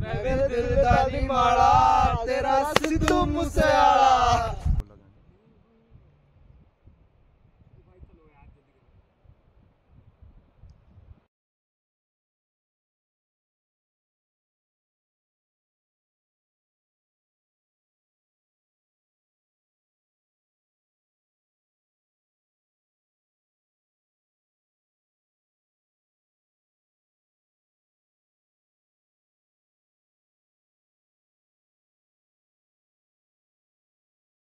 ਮੈਂ ਵੀ ਦਿਲ ਦਾ ਨਹੀਂ ਮਾੜਾ ਤੇਰਾ ਸਿੱਧੂ ਮੂਸੇਵਾਲਾ।